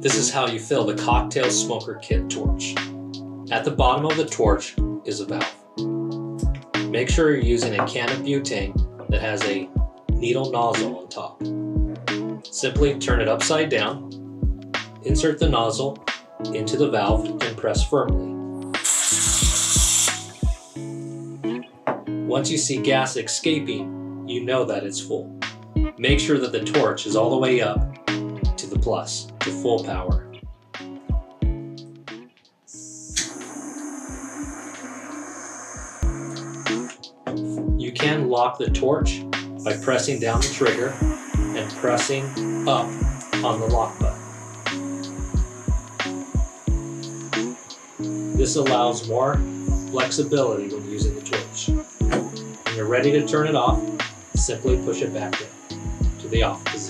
This is how you fill the cocktail smoker kit torch. At the bottom of the torch is a valve. Make sure you're using a can of butane that has a needle nozzle on top. Simply turn it upside down, insert the nozzle into the valve and press firmly. Once you see gas escaping, you know that it's full. Make sure that the torch is all the way up plus, to full power. You can lock the torch by pressing down the trigger and pressing up on the lock button. This allows more flexibility when using the torch. When you're ready to turn it off, simply push it back in to the off position.